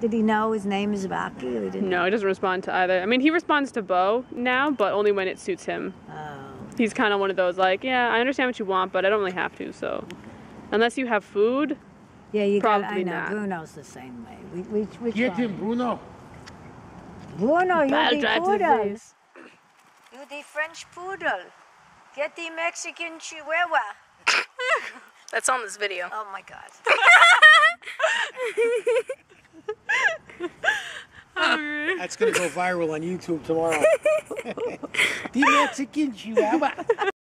Did he know his name is Baki? Or he didn't? No, he doesn't respond to either. I mean, he responds to Bo now, but only when it suits him. Oh. He's kind of one of those like, yeah, I understand what you want, but I don't really have to. So, unless you have food, Yeah, you got. I Probably know. not. Bruno's the same way. We we we Get try. him, Bruno. Bruno, you I'll the drive poodle. place. You the French poodle. Get the Mexican chihuahua. That's on this video. Oh my God. That's gonna go viral on YouTube tomorrow. the Mexican Chihuahua.